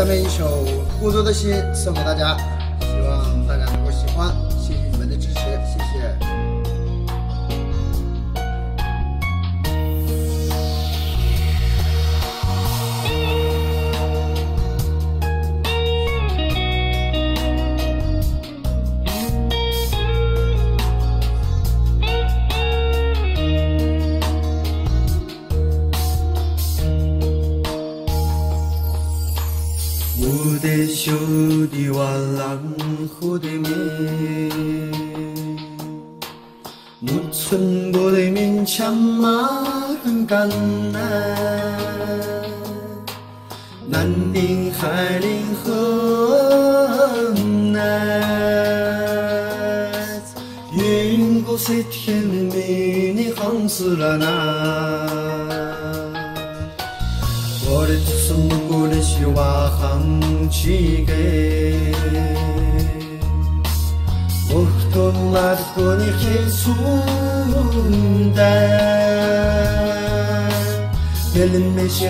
下面一首《孤独的心》送给大家，的修的完浪湖的面，木村过的面强马很干难，南临海临河南，云过水天美你好死了 国的希望航起给，我托马托你黑苏丹，别人没些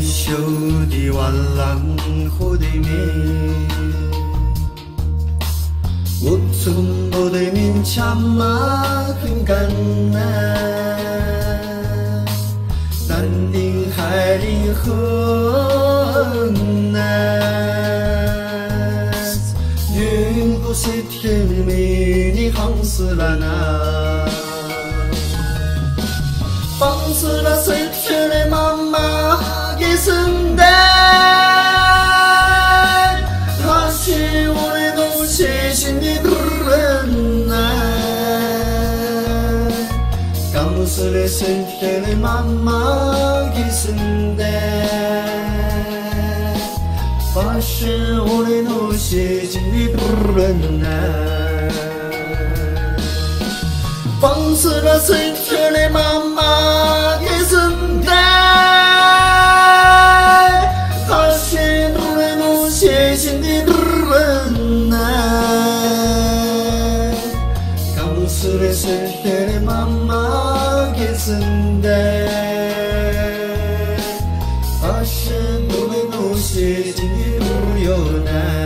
修的万浪湖的面，我从我的面前马很干呐，南临海里河南，云不是天美 내 다시 오래도 시신이 들었네 가무스레 슬테네 맘마기슨데 다시 오래도 시신이 들었네 방스라 슬테네 sinirlenme Kamu süresi ama gezinde. Aşkın bu musibetini bu yöne